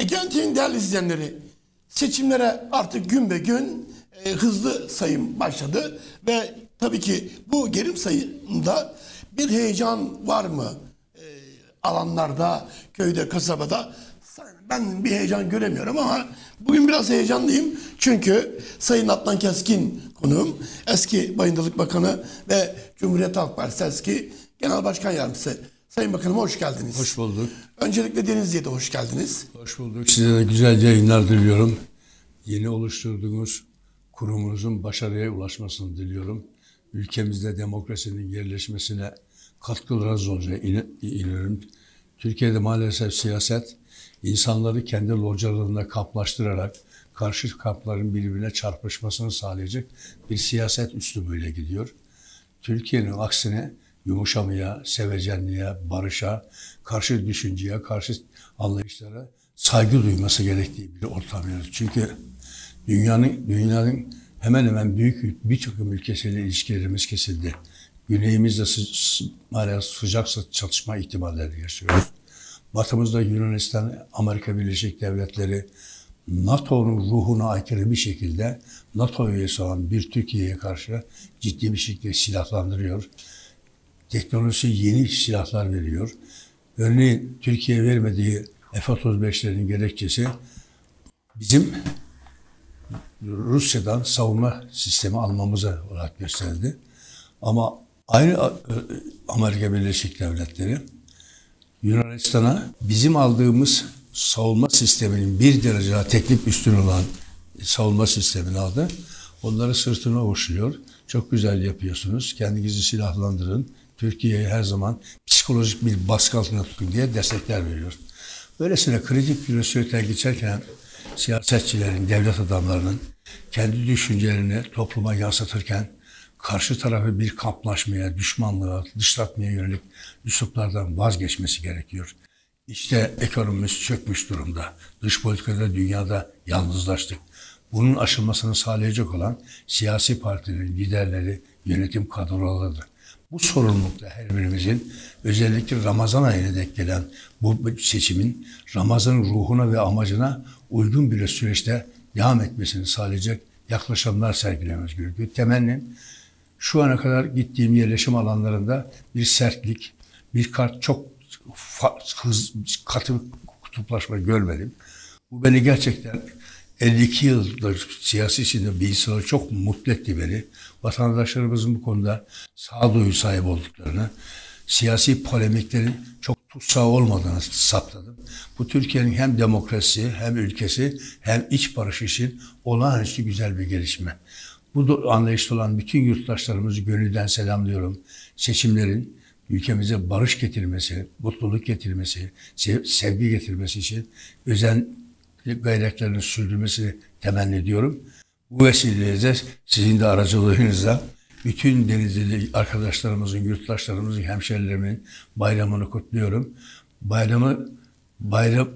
Egen TV'nin değerli izleyenleri, seçimlere artık gün be gün e, hızlı sayım başladı ve tabii ki bu gerim sayımında bir heyecan var mı? E, alanlarda, köyde, kasabada ben bir heyecan göremiyorum ama bugün biraz heyecanlıyım. Çünkü Sayın Adnan Keskin konuğum, eski Bayındırlık Bakanı ve Cumhuriyet Halk Partisi eski Genel Başkan Yardımcısı. Sayın Bakanım hoş geldiniz. Hoş bulduk. Öncelikle Denizli'ye de hoş geldiniz. Hoş bulduk. Size de güzel yayınlar diliyorum. Yeni oluşturduğunuz kurumunuzun başarıya ulaşmasını diliyorum. Ülkemizde demokrasinin yerleşmesine katkılarınız olacağına inanıyorum. Türkiye'de maalesef siyaset insanları kendi localarında kaplaştırarak karşı kampların birbirine çarpışmasını sağlayacak bir siyaset üslubuyla gidiyor. Türkiye'nin aksine yumuşamaya, sevecenliğe, barışa, karşı düşünceye, karşı anlayışlara saygı duyması gerektiği bir ortam yaratıyor. Çünkü dünyanın dünyanın hemen hemen büyük bir takım ülkesiyle ilişkilerimiz kesildi. Güneyimizde hala sıcak çatışma ihtimalleri yaşıyoruz. Batımızda Yunanistan, Amerika Birleşik Devletleri, NATO'nun ruhuna aykırı bir şekilde NATO üyesi olan bir Türkiye'ye karşı ciddi bir şekilde silahlandırıyor. Teknolojisi yeni silahlar veriyor. Örneğin Türkiye vermediği F-35'lerin gerekçesi bizim Rusya'dan savunma sistemi almamıza olarak gösterdi. Ama aynı e, Amerika Birleşik Devletleri Yunanistan'a bizim aldığımız savunma sisteminin bir derece teknik üstün olan savunma sistemini aldı. Onları sırtına uçluyor. Çok güzel yapıyorsunuz. Kendinizi silahlandırın. Türkiye'ye her zaman psikolojik bir baskı altına tutun diye destekler veriyor. Böylesine kritik bir süreçten geçerken siyasetçilerin, devlet adamlarının kendi düşüncelerini topluma yansıtırken karşı tarafı bir kamplaşmaya, düşmanlığa, dışlatmaya yönelik üsluplardan vazgeçmesi gerekiyor. İşte ekonomimiz çökmüş durumda. Dış politikada dünyada yalnızlaştık. Bunun aşılmasını sağlayacak olan siyasi partilerin liderleri, yönetim kadrolarıdır. Bu sorumlulukta her birimizin özellikle Ramazan ayına denk gelen bu seçimin Ramazan'ın ruhuna ve amacına uygun bir süreçte devam etmesini sağlayacak yaklaşımlar sergilememiz gerekiyor. Temennim şu ana kadar gittiğim yerleşim alanlarında bir sertlik, bir kart çok hız, katı kutuplaşma görmedim. Bu beni gerçekten 52 yıldır siyasi içinde bir insanı çok mutlu etti beni. Vatandaşlarımızın bu konuda sağduyu sahip olduklarını, siyasi polemiklerin çok tutsağı olmadığını saptadım. Bu Türkiye'nin hem demokrasi hem ülkesi hem iç barış için olağanüstü güzel bir gelişme. Bu anlayışta olan bütün yurttaşlarımızı gönülden selamlıyorum. Seçimlerin ülkemize barış getirmesi, mutluluk getirmesi, sevgi getirmesi için özen gayretlerini sürdürmesini temenni ediyorum. Bu vesileyle sizin de aracılığınızla bütün Denizli arkadaşlarımızın, yurttaşlarımızın, hemşerilerimin bayramını kutluyorum. Bayramı bayram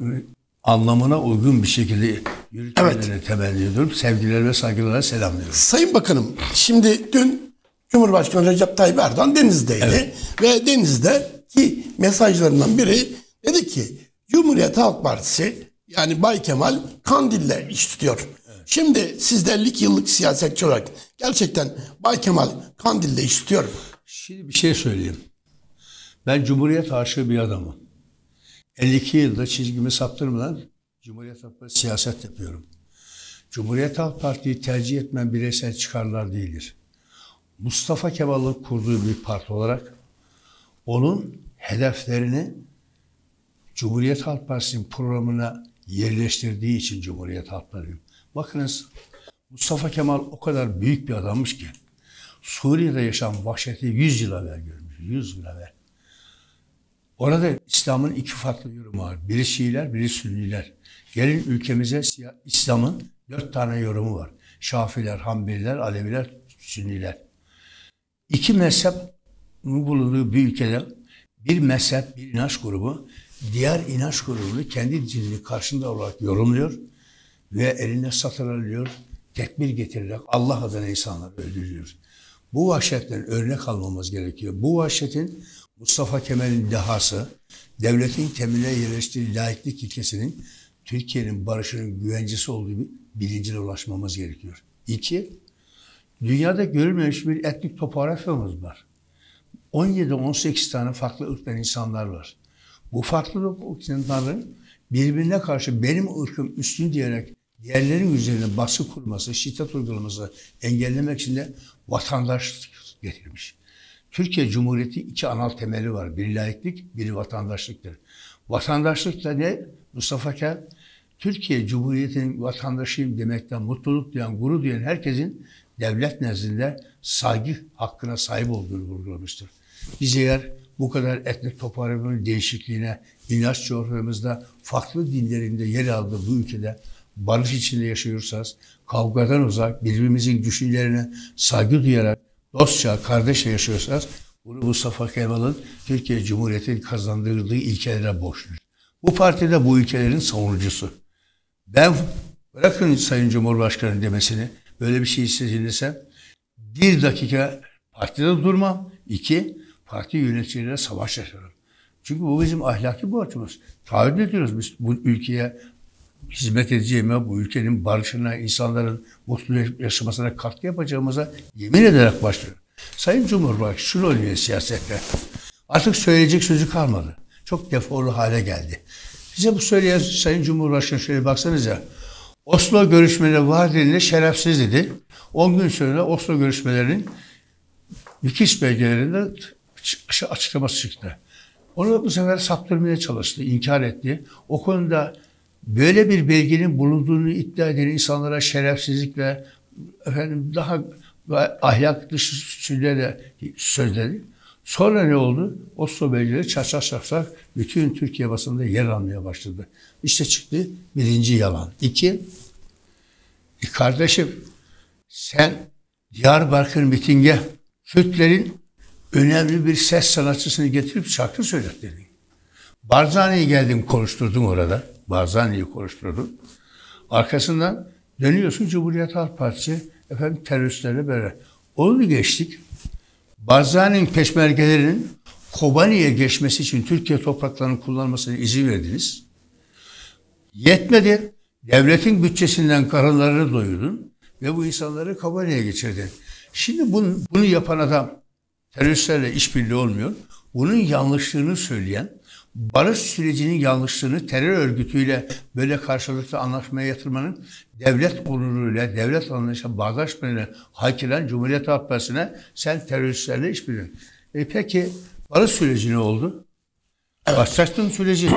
anlamına uygun bir şekilde yürütmelerini evet. temenni ediyorum. Sevgiler ve saygılarla selamlıyorum. Sayın Bakanım, şimdi dün Cumhurbaşkanı Recep Tayyip Erdoğan Deniz'deydi. Evet. Ve Deniz'deki mesajlarından biri dedi ki Cumhuriyet Halk Partisi yani Bay Kemal Kandil'le iş tutuyor. Evet. Şimdi siz de 52 yıllık siyasetçi olarak gerçekten Bay Kemal Kandil'le iş tutuyor Şimdi bir şey söyleyeyim. Ben Cumhuriyet aşığı bir adamım. 52 yılda çizgimi saptırmadan Cumhuriyet Halk Partisi siyaset yapıyorum. Cumhuriyet Halk Parti'yi tercih etmen bireysel çıkarlar değildir. Mustafa Kemal'ın kurduğu bir parti olarak onun hedeflerini Cumhuriyet Halk Partisi'nin programına yerleştirdiği için Cumhuriyet Halk Partisi. Bakınız Mustafa Kemal o kadar büyük bir adammış ki Suriye'de yaşanan vahşeti 100 yıl evvel görmüş. 100 yıl evvel. Orada İslam'ın iki farklı yorumu var. Biri Şiiler, biri Sünniler. Gelin ülkemize İslam'ın dört tane yorumu var. Şafiler, Hanbeliler, Aleviler, Sünniler. İki mezhep bulunduğu bir ülkede bir mezhep, bir inanç grubu diğer inanç grubunu kendi dinini karşında olarak yorumluyor ve eline satır alıyor, tekbir getirerek Allah adına insanları öldürüyor. Bu vahşetten örnek almamız gerekiyor. Bu vahşetin Mustafa Kemal'in dehası, devletin temine yerleştiği laiklik ilkesinin Türkiye'nin barışının güvencesi olduğu bilincine ulaşmamız gerekiyor. İki, dünyada görülmemiş bir etnik topografyamız var. 17-18 tane farklı ırktan insanlar var. Bu farklı ırkların birbirine karşı benim ırkım üstün diyerek diğerlerin üzerine baskı kurması, şiddet uygulaması engellemek için de vatandaşlık getirmiş. Türkiye Cumhuriyeti iki anal temeli var. Biri laiklik, biri vatandaşlıktır. Vatandaşlık da ne? Mustafa Kemal, Türkiye Cumhuriyeti'nin vatandaşıyım demekten mutluluk duyan, gurur duyan herkesin devlet nezdinde saygı hakkına sahip olduğunu vurgulamıştır. Biz eğer bu kadar etnik topografyanın değişikliğine, inanç coğrafyamızda farklı dinlerinde yer aldığı bu ülkede barış içinde yaşıyorsak, kavgadan uzak, birbirimizin düşüncelerine saygı duyarak, dostça, kardeşçe yaşıyorsak, bunu Mustafa Kemal'ın Türkiye Cumhuriyeti'nin kazandırdığı ilkelere borçluyuz. Bu parti de bu ülkelerin savunucusu. Ben bırakın Sayın Cumhurbaşkanı demesini, böyle bir şey istediğinizse bir dakika partide durmam. İki, parti yöneticileriyle savaş yaşarım. Çünkü bu bizim ahlaki borcumuz. Taahhüt ediyoruz biz bu ülkeye hizmet edeceğime, bu ülkenin barışına, insanların mutlu yaşamasına katkı yapacağımıza yemin ederek başlıyorum. Sayın Cumhurbaşkanı şunu oluyor siyasette. Artık söyleyecek sözü kalmadı. Çok deforlu hale geldi. Bize bu söyleyen Sayın Cumhurbaşkanı şöyle baksanıza. Oslo görüşmeleri var dediğinde şerefsiz dedi. 10 gün sonra Oslo görüşmelerinin Vikis belgelerinde açıklaması çıktı. Onu bu sefer saptırmaya çalıştı, inkar etti. O konuda böyle bir belgenin bulunduğunu iddia eden insanlara şerefsizlik ve efendim daha ahlak dışı sözlerle sözledi. Sonra ne oldu? Oslo belgeleri çarşaf çarşaf bütün Türkiye basında yer almaya başladı. İşte çıktı birinci yalan. İki, e kardeşim sen Diyarbakır mitinge Kürtlerin önemli bir ses sanatçısını getirip şarkı söylettirdin. Barzani'yi geldin konuşturdun orada. Barzani'yi konuşturdun. Arkasından dönüyorsun Cumhuriyet Halk Partisi efendim teröristlerle beraber. Onu geçtik. Barzani'nin peşmergelerinin Kobani'ye geçmesi için Türkiye topraklarını kullanmasına izin verdiniz. Yetmedi. Devletin bütçesinden karınlarını doyurdun ve bu insanları Kobani'ye geçirdin. Şimdi bunu, bunu yapan adam teröristlerle işbirliği olmuyor. Bunun yanlışlığını söyleyen, barış sürecinin yanlışlığını terör örgütüyle böyle karşılıklı anlaşmaya yatırmanın devlet onuruyla, devlet anlayışa bağdaşmayla haykıran Cumhuriyet Halk Partisi'ne sen teröristlerle işbirliği. E peki barış süreci ne oldu? Evet. Başlattığın süreci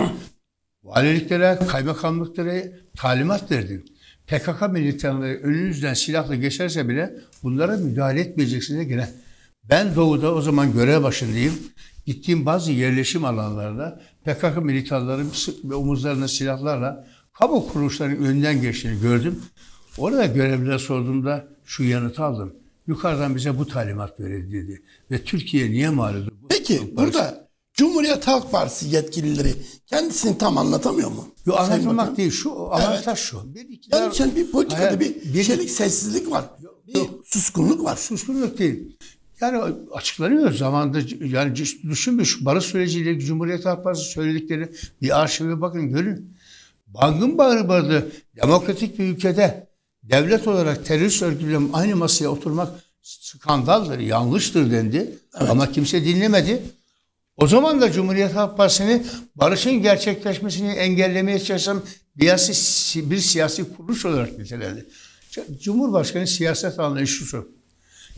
valiliklere, kaymakamlıklara talimat verdin. PKK militanları önünüzden silahla geçerse bile bunlara müdahale etmeyeceksiniz gene. Ben doğuda o zaman görev başındayım. Gittiğim bazı yerleşim alanlarında PKK militanların ve omuzlarına silahlarla kamu kuruluşlarının önünden geçtiğini gördüm. Orada görevlilere sorduğumda şu yanıtı aldım. Yukarıdan bize bu talimat verildi dedi. Ve Türkiye niye mağlup? Peki burada Cumhuriyet Halk Partisi yetkilileri kendisini tam anlatamıyor mu? Yok anlatmamak değil. Şu evet. şu. Bir iktidar, yani sen bir politikada hayır, bir, bir şeylik sessizlik var. Bir yok, suskunluk var. Suskunluk değil. Yani açıklanıyor zamanda yani düşün bir şu barış süreciyle Cumhuriyet Halk Partisi söyledikleri bir arşive bakın görün. Bangın bağrı bağırdı. Demokratik bir ülkede devlet olarak terörist örgütle aynı masaya oturmak skandaldır, yanlıştır dendi. Evet. Ama kimse dinlemedi. O zaman da Cumhuriyet Halk Partisi'ni barışın gerçekleşmesini engellemeye çalışan bir siyasi, bir siyasi kuruluş olarak niteledi. Cumhurbaşkanı siyaset anlayışı şu.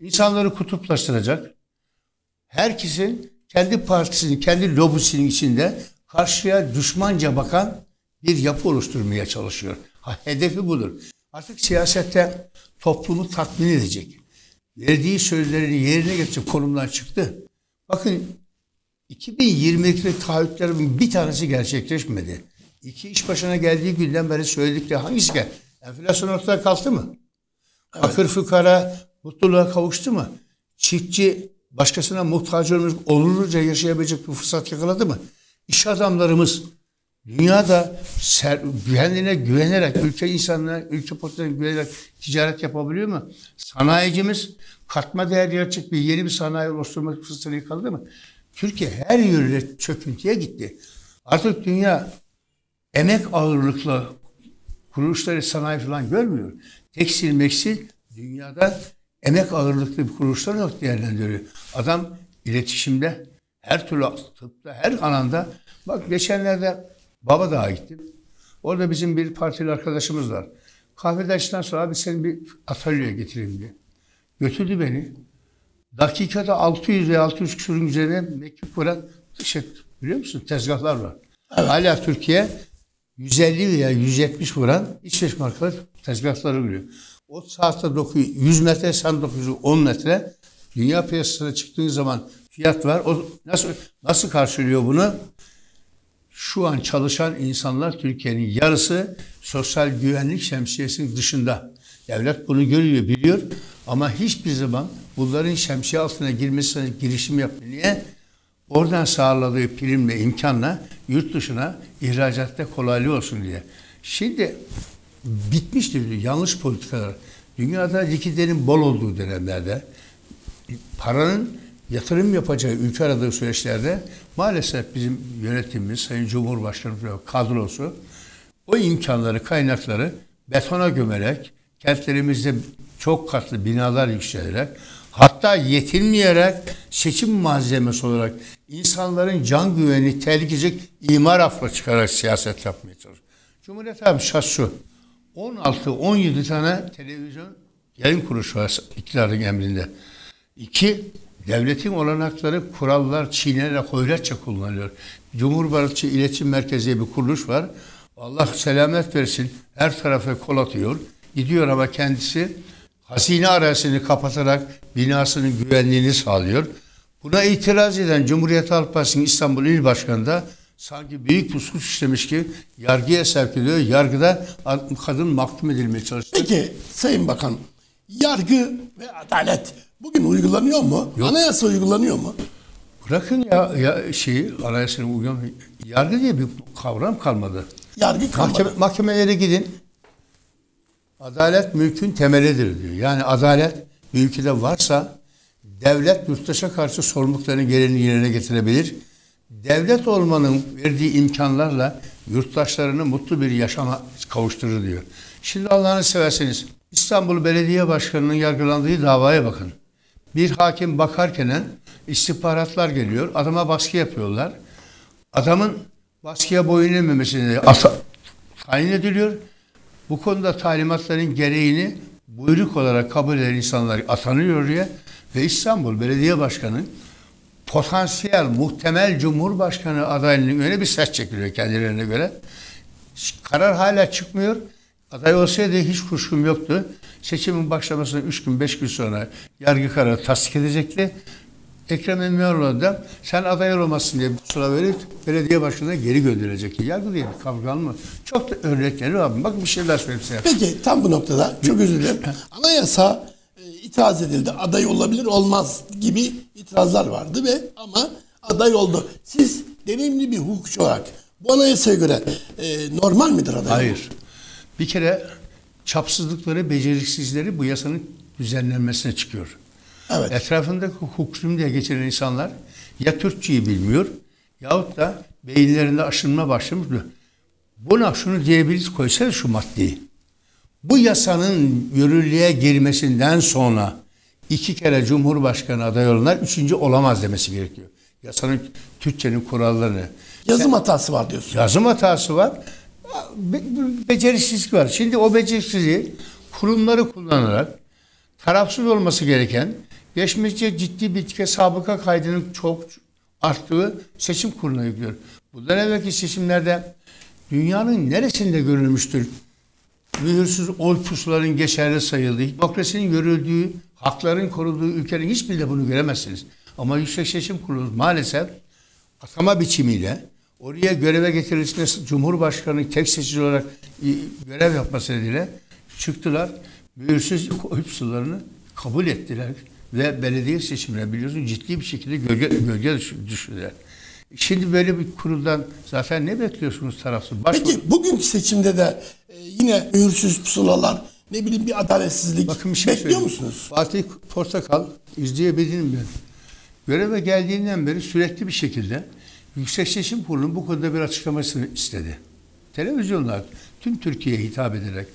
İnsanları kutuplaştıracak. Herkesin kendi partisinin, kendi lobisinin içinde karşıya düşmanca bakan bir yapı oluşturmaya çalışıyor. Ha, hedefi budur. Artık siyasette toplumu tatmin edecek. Verdiği sözlerini yerine getirecek konumdan çıktı. Bakın 2022'de taahhütlerimin bir tanesi gerçekleşmedi. İki iş başına geldiği günden beri söyledikleri hangisi gel? Enflasyon ortadan kalktı mı? Evet. Fakir fukara mutluluğa kavuştu mu? Çiftçi başkasına muhtaç olmuş, olurca yaşayabilecek bir fırsat yakaladı mı? İş adamlarımız dünyada ser, kendine güvenerek, ülke insanına, ülke potansiyeline güvenerek ticaret yapabiliyor mu? Sanayicimiz katma değer yaratacak bir yeni bir sanayi oluşturmak fırsatını yakaladı mı? Türkiye her yönüyle çöküntüye gitti. Artık dünya emek ağırlıklı kuruluşları sanayi falan görmüyor. Tekstil, mekstil dünyada emek ağırlıklı bir kuruluşlar olarak değerlendiriyor. Adam iletişimde, her türlü tıpta, her alanda. Bak geçenlerde Babadağ'a gittim. Orada bizim bir partili arkadaşımız var. Kahveden sonra abi seni bir atölyeye getireyim diye. Götürdü beni. Dakikada 600 veya 600 küsurun üzerine mektup vuran şey, biliyor musun? Tezgahlar var. Hala Türkiye 150 veya 170 vuran İsveç markalı tezgahları görüyor. O saatte dokuyu 100 metre, sen dokuyu 10 metre. Dünya piyasasına çıktığın zaman fiyat var. O nasıl nasıl karşılıyor bunu? Şu an çalışan insanlar Türkiye'nin yarısı sosyal güvenlik şemsiyesinin dışında. Devlet bunu görüyor, biliyor ama hiçbir zaman bunların şemsiye altına girmesine girişim yapmıyor. Niye? Oradan sağladığı primle, imkanla yurt dışına ihracatta kolaylığı olsun diye. Şimdi bitmiştir yanlış politikalar. Dünyada likidlerin bol olduğu dönemlerde paranın yatırım yapacağı ülke aradığı süreçlerde maalesef bizim yönetimimiz, Sayın Cumhurbaşkanı ve kadrosu o imkanları, kaynakları betona gömerek, kentlerimizde çok katlı binalar yükselerek, hatta yetinmeyerek seçim malzemesi olarak insanların can güvenini tehlikecek imar afla çıkarak siyaset yapmaya çalışıyor. Cumhuriyet abi şaşı 16-17 tane televizyon yayın kuruluşu var iktidarın emrinde. İki, devletin olanakları, kurallar çiğnenerek hoyratça kullanılıyor. Cumhurbaşkanı İletişim Merkezi diye bir kuruluş var. Allah selamet versin. Her tarafa kol atıyor. Gidiyor ama kendisi hazine arasını kapatarak binasının güvenliğini sağlıyor. Buna itiraz eden Cumhuriyet Halk Partisi'nin İstanbul İl Başkanı da sanki büyük bir suç işlemiş ki yargıya sevk ediyor. Yargıda kadın mahkum edilmeye çalışıyor. Peki Sayın Bakan, yargı ve adalet bugün uygulanıyor mu? Yok. Anayasa uygulanıyor mu? Bırakın ya, ya şeyi anayasını uygulama. Yargı diye bir kavram kalmadı. Yargı kalmadı. Mahkeme, mahkemelere gidin. Adalet mülkün temelidir diyor. Yani adalet bir ülkede varsa devlet yurttaşa karşı sorumluluklarını gereğini yerine getirebilir. Devlet olmanın verdiği imkanlarla yurttaşlarını mutlu bir yaşama kavuşturur diyor. Şimdi Allah'ını severseniz İstanbul Belediye Başkanı'nın yargılandığı davaya bakın. Bir hakim bakarken istihbaratlar geliyor. Adama baskı yapıyorlar. Adamın baskıya boyun eğmemesini tayin ediliyor. Bu konuda talimatların gereğini buyruk olarak kabul eden insanlar atanıyor oraya ve İstanbul Belediye Başkanı potansiyel, muhtemel Cumhurbaşkanı adaylığının öyle bir ses çekiliyor kendilerine göre. Karar hala çıkmıyor. Aday olsaydı hiç kuşkum yoktu. Seçimin başlamasından 3 gün 5 gün sonra yargı kararı tasdik edecekti. Ekrem İmamoğlu da sen aday olamazsın diye pusula verip belediye başkanına geri gönderecekti. Yargı diye bir kavga mı? Çok da örnekleri var. Bak bir şeyler söyleyeyim size. Peki tam bu noktada çok özür dilerim. Anayasa itiraz edildi. Aday olabilir olmaz gibi itirazlar vardı ve ama aday oldu. Siz deneyimli bir hukukçu olarak bu anayasaya göre e, normal midir aday? Hayır. Bir kere çapsızlıkları, beceriksizleri bu yasanın düzenlenmesine çıkıyor. Evet. Etrafındaki hukukçum diye geçiren insanlar ya Türkçeyi bilmiyor yahut da beyinlerinde aşınma başlamış. Buna şunu diyebiliriz koysana şu maddeyi. Bu yasanın yürürlüğe girmesinden sonra iki kere Cumhurbaşkanı aday olanlar üçüncü olamaz demesi gerekiyor. Yasanın Türkçenin kurallarını. Yazım hatası var diyorsun. Yazım hatası var. Be- be- becerisizlik var. Şimdi o becerisizliği kurumları kullanarak tarafsız olması gereken geçmişte ciddi bir tike sabıka kaydının çok arttığı seçim kuruluna yüklüyor. Bundan evvelki seçimlerde dünyanın neresinde görülmüştür? Mühürsüz oy pusuların geçerli sayıldığı, demokrasinin görüldüğü, hakların korunduğu ülkenin hiçbirinde bunu göremezsiniz. Ama Yüksek Seçim Kurulu maalesef atama biçimiyle oraya göreve getirilmesine Cumhurbaşkanı'nın tek seçici olarak görev yapması nedeniyle çıktılar. Mühürsüz oy pusularını kabul ettiler ve belediye seçimine biliyorsun ciddi bir şekilde gölge, gölge düş- düşürdüler. Şimdi böyle bir kuruldan zaten ne bekliyorsunuz tarafsız? Baş Peki bugünkü seçimde de e, yine mühürsüz pusulalar ne bileyim bir adaletsizlik Bakın bir şey bekliyor musunuz? Fatih Portakal izleyebildim ben. Göreve geldiğinden beri sürekli bir şekilde Yüksek Seçim Kurulu'nun bu konuda bir açıklamasını istedi. Televizyonlar tüm Türkiye'ye hitap ederek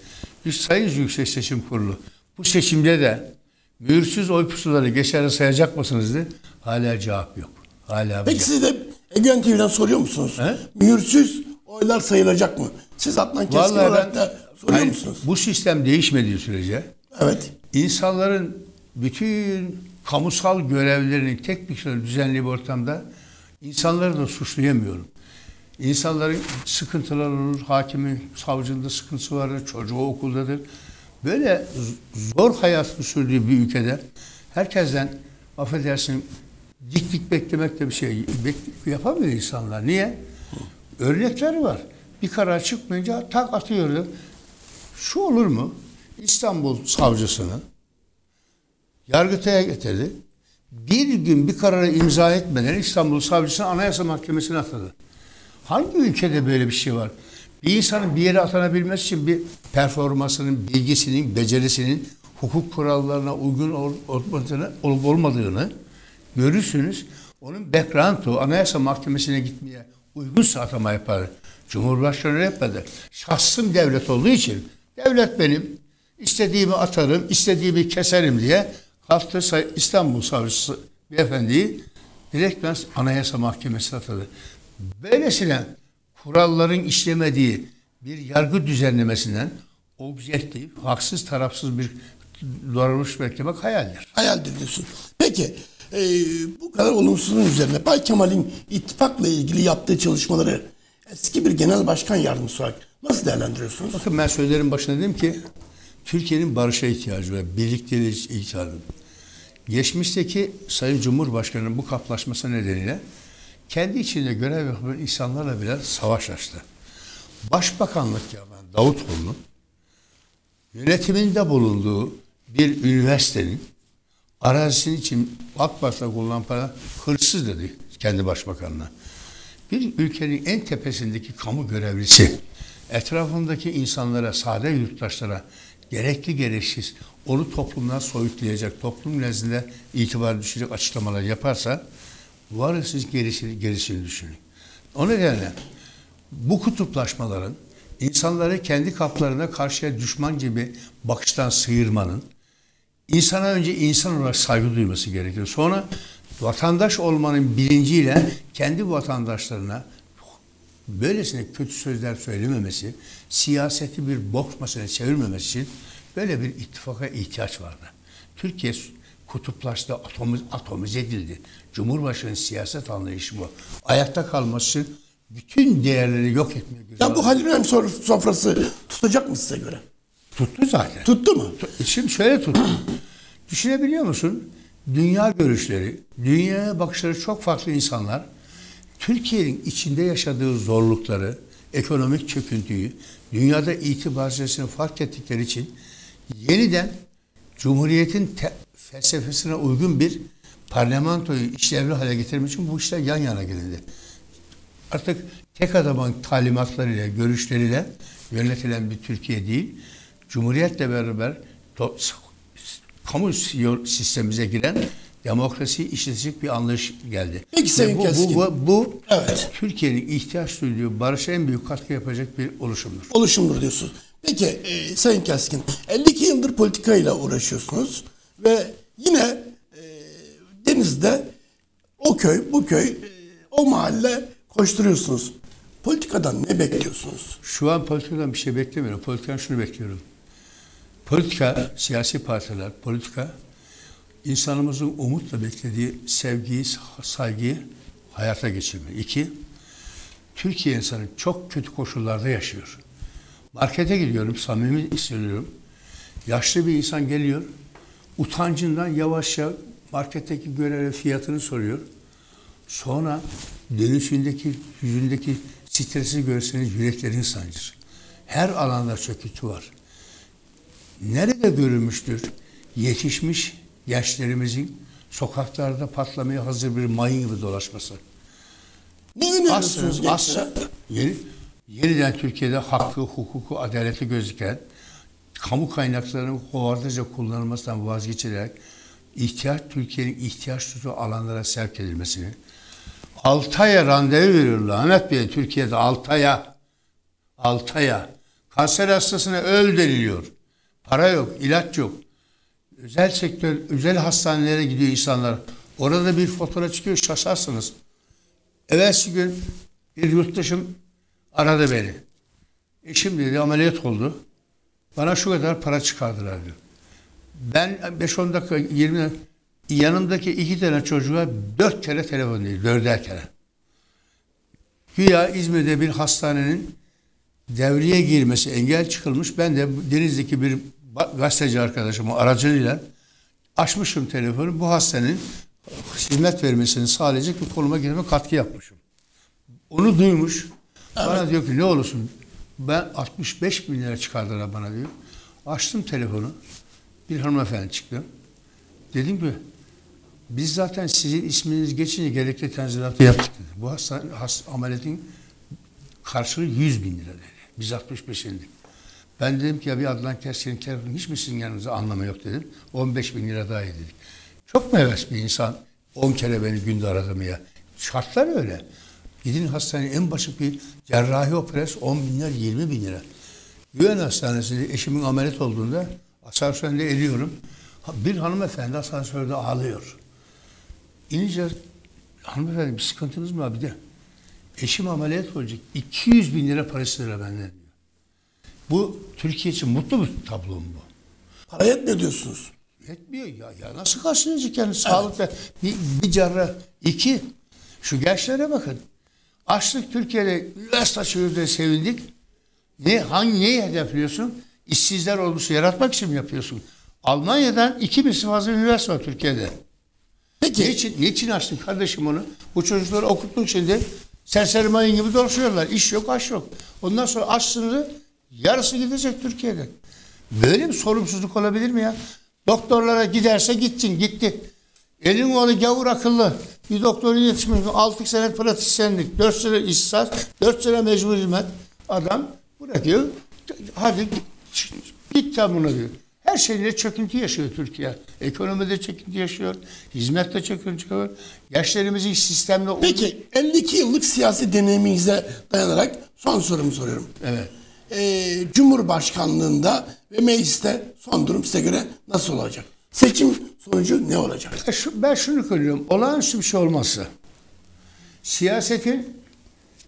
bir Sayın Yüksek Seçim Kurulu bu seçimde de mühürsüz oy pusuları geçerli sayacak mısınız diye hala cevap yok. Hala Peki siz de Egemen TV'den soruyor musunuz? He? Mühürsüz oylar sayılacak mı? Siz Adnan Keskin Vallahi olarak ben da soruyor Hayır, musunuz? bu sistem değişmediği sürece Evet. insanların bütün kamusal görevlerini tek bir şekilde düzenli bir ortamda insanları da suçlayamıyorum. İnsanların sıkıntıları olur, hakimin, savcının da sıkıntısı vardır, çocuğu okuldadır. Böyle zor hayatın sürdüğü bir ülkede herkesten affedersin dik dik beklemek de bir şey yapamıyor insanlar. Niye? Örnekleri var. Bir karar çıkmayınca tak atıyordu. Şu olur mu? İstanbul savcısını Yargıtay'a getirdi. Bir gün bir karara imza etmeden İstanbul Savcısını Anayasa Mahkemesi'ne atadı. Hangi ülkede böyle bir şey var? Bir insanın bir yere atanabilmesi için bir performansının, bilgisinin, becerisinin hukuk kurallarına uygun olup olmadığını görürsünüz. Onun background'u Anayasa Mahkemesi'ne gitmeye uygunsa atama yapar. Cumhurbaşkanı yapmadı. Şahsım devlet olduğu için devlet benim istediğimi atarım, istediğimi keserim diye kalktı İstanbul Savcısı beyefendiyi direkt ben Anayasa Mahkemesi'ne atadı. Böylesine kuralların işlemediği bir yargı düzenlemesinden objektif, haksız, tarafsız bir davranış beklemek hayaldir. Hayaldir diyorsun. Peki e, bu kadar olumsuzluğun üzerine Bay Kemal'in ittifakla ilgili yaptığı çalışmaları eski bir genel başkan yardımcısı olarak nasıl değerlendiriyorsunuz? Bakın ben sözlerin başına dedim ki Türkiye'nin barışa ihtiyacı var, birlikteliğe ihtiyacı. Geçmişteki Sayın Cumhurbaşkanı'nın bu kaplaşması nedeniyle kendi içinde görev yapan insanlarla bile savaş açtı. Başbakanlık yapan Davutoğlu'nun yönetiminde bulunduğu bir üniversitenin arazisinin için AK Parti'de kullanılan para hırsız dedi kendi başbakanına. Bir ülkenin en tepesindeki kamu görevlisi etrafındaki insanlara, sade yurttaşlara gerekli gereksiz onu toplumdan soyutlayacak, toplum nezdinde itibar düşecek açıklamalar yaparsa var siz gerisini, gerisini düşünün. O nedenle bu kutuplaşmaların insanları kendi kaplarına karşıya düşman gibi bakıştan sıyırmanın insana önce insan olarak saygı duyması gerekiyor. Sonra vatandaş olmanın bilinciyle kendi vatandaşlarına böylesine kötü sözler söylememesi, siyaseti bir boks masasına çevirmemesi için böyle bir ittifaka ihtiyaç vardı. Türkiye kutuplaştı, atomiz, atomize edildi. Cumhurbaşkanı siyaset anlayışı bu. Ayakta kalması bütün değerleri yok etmeye göze Ya bu Halil İbrahim sofrası tutacak mı size göre? Tuttu zaten. Tuttu mu? Şimdi şöyle tut. Düşünebiliyor musun? Dünya görüşleri, dünyaya bakışları çok farklı insanlar Türkiye'nin içinde yaşadığı zorlukları, ekonomik çöküntüyü, dünyada itibarsızlığını fark ettikleri için yeniden Cumhuriyet'in felsefesine uygun bir parlamentoyu işlevli hale getirmek için bu işler yan yana gelindi. Artık tek adamın talimatlarıyla, görüşleriyle yönetilen bir Türkiye değil, Cumhuriyetle beraber to- kamu sistemimize giren demokrasi işletecek bir anlayış geldi. Peki Sayın bu, Keskin. bu, bu, bu Evet. Türkiye'nin ihtiyaç duyduğu barışa en büyük katkı yapacak bir oluşumdur. Oluşumdur diyorsunuz. Peki e, Sayın Keskin 52 yıldır politikayla uğraşıyorsunuz ve yine e, denizde o köy bu köy e, o mahalle koşturuyorsunuz. Politikadan ne bekliyorsunuz? Şu an politikadan bir şey beklemiyorum. Politikadan şunu bekliyorum. Politika, siyasi partiler, politika insanımızın umutla beklediği sevgiyi, saygıyı hayata geçirme. İki, Türkiye insanı çok kötü koşullarda yaşıyor. Markete gidiyorum, samimi söylüyorum. Yaşlı bir insan geliyor, utancından yavaşça marketteki göreve fiyatını soruyor. Sonra dönüşündeki, yüzündeki stresi görseniz yürekleriniz sancır. Her alanda çöküntü var. Nerede görülmüştür yetişmiş gençlerimizin sokaklarda patlamaya hazır bir mayın gibi dolaşması? Ne öneriyorsunuz gençlere? yeni, yeniden Türkiye'de hakkı, hukuku, adaleti gözüken kamu kaynaklarının kovardıca kullanılmasından vazgeçilerek ihtiyaç Türkiye'nin ihtiyaç duyduğu alanlara sevk edilmesini 6 aya randevu veriyor lanet Bey Türkiye'de 6 aya 6 aya Kanser hastasına öl deniliyor. Para yok, ilaç yok. Özel sektör, özel hastanelere gidiyor insanlar. Orada bir fotoğraf çıkıyor şaşarsınız. Evvelsi gün bir yurttaşım aradı beni. Eşim dedi ameliyat oldu. Bana şu kadar para çıkardılar diyor. Ben 5-10 dakika 20 dakika yanımdaki iki tane çocuğa dört kere telefon değil, dörder kere. Güya İzmir'de bir hastanenin devreye girmesi engel çıkılmış. Ben de Denizli'deki bir gazeteci arkadaşımın aracılığıyla açmışım telefonu. Bu hastanenin hizmet vermesini sağlayacak bir konuma girme katkı yapmışım. Onu duymuş. Bana diyor ki ne olursun ben 65 bin lira çıkardılar bana diyor. Açtım telefonu. Bir hanımefendi çıktı. Dedim ki biz zaten sizin isminiz geçince gerekli tenzilatı yaptık dedi. Bu hastane, hast, ameliyatın karşılığı 100 bin lira dedi. Biz 65 indik. Ben dedim ki ya bir Adnan Keskin'in telefonu hiç mi sizin yanınızda anlamı yok dedim. 15 bin lira daha iyi dedik. Çok mu heves bir insan 10 kere beni günde aradı mı ya? Şartlar öyle. Gidin hastaneye en basit bir cerrahi operasyon 10 bin lira 20 bin lira. Güven Hastanesi'nde eşimin ameliyat olduğunda asansörde eriyorum. Bir hanımefendi asansörde ağlıyor. İnince hanımefendi bir sıkıntınız mı var bir de? Eşim ameliyat olacak. 200 bin lira parası lira benden. Bu Türkiye için mutlu bir tablo mu bu? Para yetmiyor diyorsunuz. Yetmiyor ya. ya nasıl karşılayacak yani sağlıkta bir, bir cerrah. İki, şu gençlere bakın. Açlık Türkiye'de üniversite açıyoruz diye sevindik. Ne, hangi, neyi hedefliyorsun? İşsizler olmuş yaratmak için mi yapıyorsun? Almanya'dan iki misli fazla üniversite var Türkiye'de. Peki Niçin, niçin açtın kardeşim onu? Bu çocukları okuttun şimdi. Serseri mayın gibi dolaşıyorlar. İş yok, aş yok. Ondan sonra aş sınırı yarısı gidecek Türkiye'den. Böyle bir sorumsuzluk olabilir mi ya? Doktorlara giderse gittin, gitti. Elin oğlu gavur akıllı. Bir doktorun yetişmiş. 6 sene pratisyenlik, 4 sene işsaz, 4 sene mecbur hizmet. Adam bırakıyor. Hadi git sen buna diyor. Her şeyle çöküntü yaşıyor Türkiye. Ekonomide çöküntü yaşıyor. Hizmette çöküntü yaşıyor. Gençlerimizin sistemle... Peki 52 yıllık siyasi deneyiminize dayanarak son sorumu soruyorum. Evet. Ee, Cumhurbaşkanlığında ve mecliste son durum size göre nasıl olacak? Seçim sonucu ne olacak? Ben, şu, ben şunu söylüyorum. Olağanüstü bir şey olmazsa siyasetin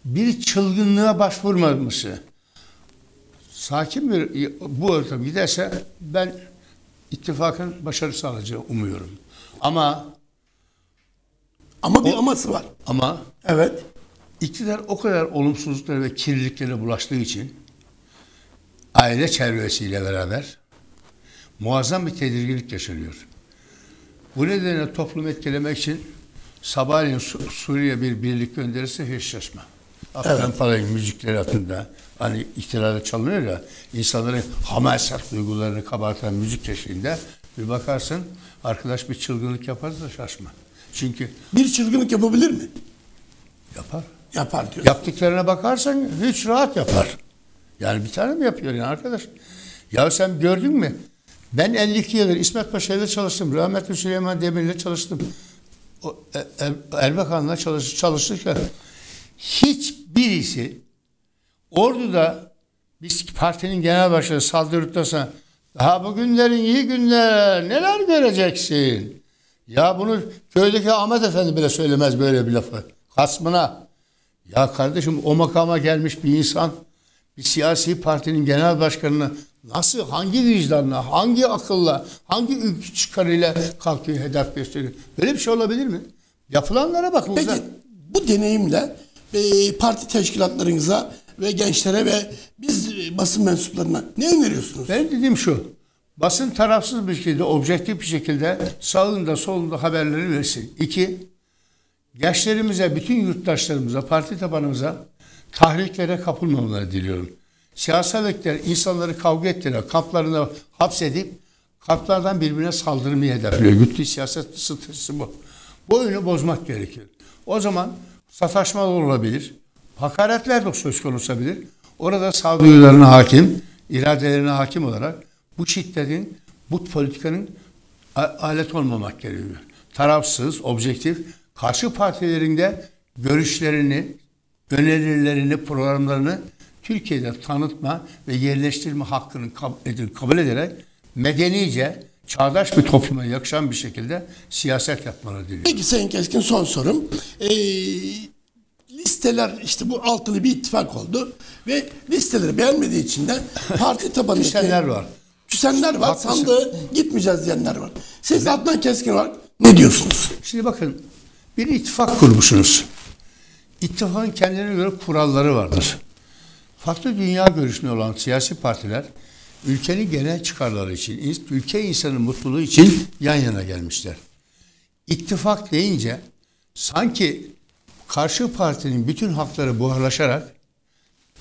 bir çılgınlığa başvurmaması sakin bir bu ortam giderse ben ittifakın başarı sağlayacağı umuyorum. Ama Ama bir aması var. ama Evet. iktidar o kadar olumsuzluklara ve kirliliklere bulaştığı için aile çevresiyle beraber muazzam bir tedirginlik yaşanıyor. Bu nedenle toplumu etkilemek için sabahleyin Su- Suriye bir birlik gönderirse hiç şaşma. Afgan falan müzikleri altında hani iktidarda çalınıyor ya insanların hamaset duygularını kabartan müzik eşliğinde bir bakarsın arkadaş bir çılgınlık yaparsa şaşma. Çünkü Bir çılgınlık yapabilir mi? yapar. Yapar diyor. Yaptıklarına bakarsan hiç rahat yapar. Yani bir tane mi yapıyor yani arkadaş? Ya sen gördün mü? Ben 52 yıldır İsmet Paşa'yla çalıştım. Rahmetli Süleyman Demir'le çalıştım. O, Er- Er- Erbakan'la çalış, çalışırken hiçbirisi orduda biz partinin genel başkanı saldırırsa daha bu günlerin iyi günler neler göreceksin? Ya bunu köydeki Ahmet Efendi bile söylemez böyle bir lafı. Kasmına. Ya kardeşim o makama gelmiş bir insan bir siyasi partinin genel başkanına nasıl, hangi vicdanla, hangi akılla, hangi ülkü çıkarıyla kalkıyor, hedef gösteriyor? Böyle bir şey olabilir mi? Yapılanlara bakın. Peki bu deneyimle e, parti teşkilatlarınıza ve gençlere ve biz e, basın mensuplarına ne öneriyorsunuz? Ben dediğim şu. Basın tarafsız bir şekilde, objektif bir şekilde sağında solunda haberleri versin. İki, gençlerimize, bütün yurttaşlarımıza, parti tabanımıza tahriklere kapılmamaları diliyorum. Siyasal ekler insanları kavga ettiren, kamplarına hapsedip kamplardan birbirine saldırmayı hedefliyor. Güttüğü siyaset stratejisi bu. Bu oyunu bozmak gerekiyor. O zaman sataşmalar olabilir. Hakaretler de söz konusu olabilir. Orada sağduyularına hakim, iradelerine hakim olarak bu şiddetin, bu politikanın alet olmamak gerekiyor. Tarafsız, objektif, karşı partilerinde görüşlerini, önerilerini, programlarını Türkiye'de tanıtma ve yerleştirme hakkını kabul ederek medenice, çağdaş bir topluma yakışan bir şekilde siyaset yapmaları diliyorum. Peki Sayın Keskin son sorum. Ee, listeler işte bu altılı bir ittifak oldu ve listeleri beğenmediği için de parti tabanındaki Küsenler var. küsenler var. Haklısın. Sandığı gitmeyeceğiz diyenler var. Siz Adnan Keskin olarak ne diyorsunuz? Şimdi bakın bir ittifak kurmuşsunuz. İttifakın kendine göre kuralları vardır. Farklı dünya görüşünde olan siyasi partiler ülkenin genel çıkarları için, ülke insanın mutluluğu için yan yana gelmişler. İttifak deyince sanki karşı partinin bütün hakları buharlaşarak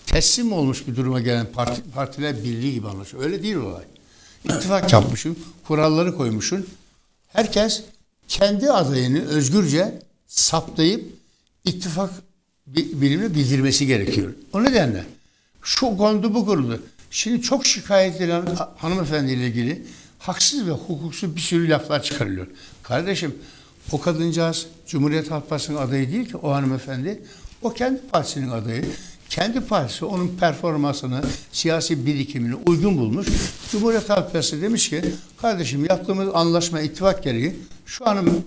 teslim olmuş bir duruma gelen parti, partiler birliği gibi anlaşıyor. Öyle değil olay. İttifak yapmışsın, kuralları koymuşsun. Herkes kendi adayını özgürce saptayıp ittifak bi- birimine bildirmesi gerekiyor. O nedenle şu kondu bu kuruldu. Şimdi çok şikayet edilen ha- hanımefendiyle ilgili haksız ve hukuksuz bir sürü laflar çıkarılıyor. Kardeşim o kadıncağız Cumhuriyet Halk Partisi'nin adayı değil ki o hanımefendi. O kendi partisinin adayı. Kendi partisi onun performansını, siyasi birikimini uygun bulmuş. Cumhuriyet Halk Partisi demiş ki, kardeşim yaptığımız anlaşma ittifak gereği şu hanım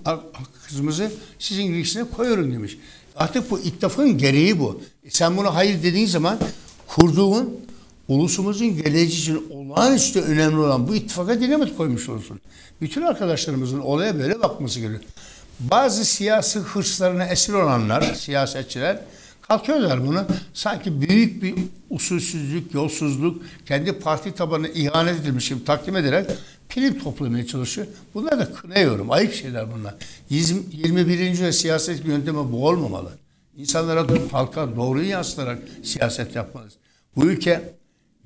kızımızı sizin listesine koyuyorum demiş. Artık bu ittifakın gereği bu. E sen buna hayır dediğin zaman kurduğun ulusumuzun geleceği için olağanüstü önemli olan bu ittifaka dinamit koymuş olsun. Bütün arkadaşlarımızın olaya böyle bakması gerekiyor. Bazı siyasi hırslarına esir olanlar, siyasetçiler kalkıyorlar bunu. Sanki büyük bir usulsüzlük, yolsuzluk, kendi parti tabanına ihanet edilmiş gibi takdim ederek prim toplamaya çalışıyor. Bunlar da kınıyorum. Ayıp şeyler bunlar. 21. yüzyıl siyaset yöntemi bu olmamalı. İnsanlara, halka doğruyu yansıtarak siyaset yapmalıyız. Bu ülke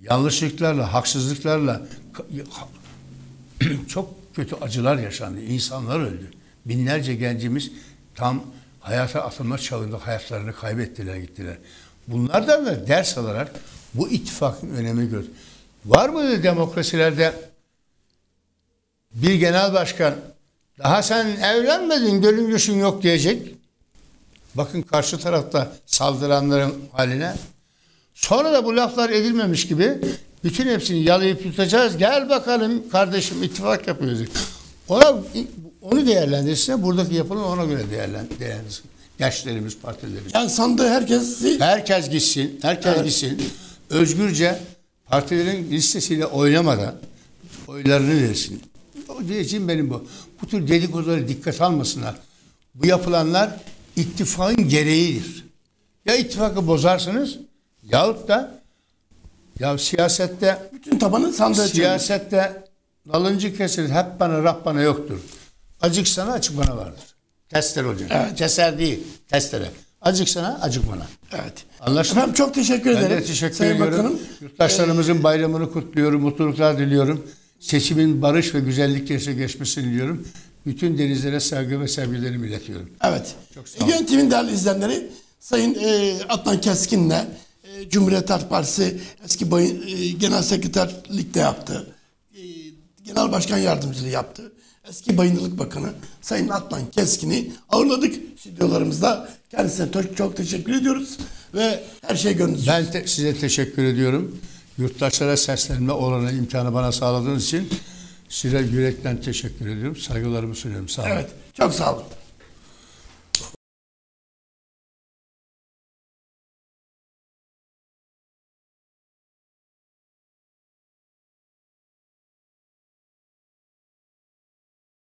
yanlışlıklarla, haksızlıklarla çok kötü acılar yaşandı. İnsanlar öldü. Binlerce gencimiz tam hayata atılma çağında hayatlarını kaybettiler gittiler. Bunlardan da ders alarak bu ittifakın önemi gör. Var mı demokrasilerde bir genel başkan daha sen evlenmedin yaşın yok diyecek. Bakın karşı tarafta saldıranların haline. Sonra da bu laflar edilmemiş gibi bütün hepsini yalayıp yutacağız. Gel bakalım kardeşim ittifak yapıyoruz. Ona, onu değerlendirsin. Buradaki yapılan ona göre değerlen, değerlendirsin. Gençlerimiz, partilerimiz. Yani sandığı herkesi Herkes gitsin. Herkes Evet. gitsin. Özgürce partilerin listesiyle oynamadan oylarını versin. Diyeceğim benim bu. Bu tür dedikoduları dikkat almasınlar. Bu yapılanlar ittifakın gereğidir. Ya ittifakı bozarsınız yahut da ya siyasette bütün tabanı sandığa siyasette nalıncı kesilir. Hep bana rap bana yoktur. Acık sana açık bana vardır. Testere olacak. Evet. Keser değil. Testere. Acık sana acık bana. Evet. Anlaştık. Efendim çok teşekkür Ben ederim. de teşekkür Sayın ediyorum. Bakanım. Yurttaşlarımızın bayramını kutluyorum, mutluluklar diliyorum. Seçimin barış ve güzellik gerçekleşmesini diliyorum. Bütün denizlere saygı ve sevgilerimi iletiyorum. Evet. Çok sağ olun. Yönetimin değerli izleyenleri Sayın e, Adnan Keskin'le e, Cumhuriyet Halk Partisi eski bayın, e, genel sekreterlikte yaptı. E, genel başkan yardımcılığı yaptı. Eski Bayındırlık Bakanı Sayın Adnan Keskin'i ağırladık stüdyolarımızda. Kendisine çok, çok teşekkür ediyoruz ve her şey gönlünüzce. Ben te- size teşekkür ediyorum. Yurttaşlara seslenme olanı imkanı bana sağladığınız için size yürekten teşekkür ediyorum. Saygılarımı sunuyorum. Sağ olun. Evet. Çok sağ olun.